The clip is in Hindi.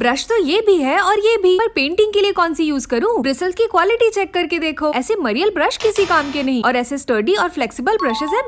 ब्रश तो ये भी है और ये भी। पर पेंटिंग के लिए कौन सी यूज़ करूँ? ब्रिसल्स की क्वालिटी चेक करके देखो। ऐसे मरियल ब्रश किसी काम के नहीं। और ऐसे स्टर्डी और फ्लेक्सिबल ब्रशेज है।